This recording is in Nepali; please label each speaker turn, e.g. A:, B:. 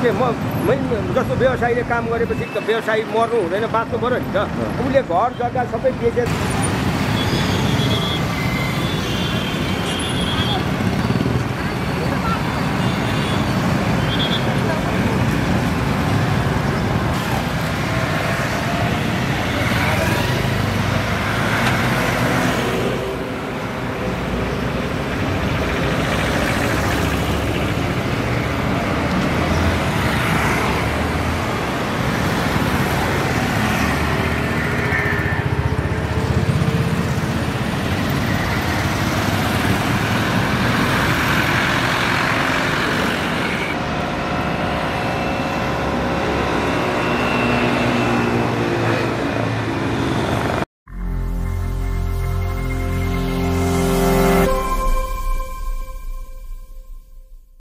A: उसले म मैले जस्तो व्यवसायीले काम गरेपछि त व्यवसायी मर्नु हुँदैन बाँच्नु पऱ्यो नि त। उसले घर जग्गा सबै बेचेर